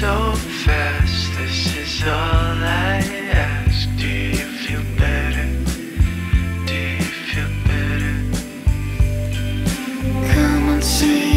so fast, this is all I ask. Do you feel better? Do you feel better? Come on, see.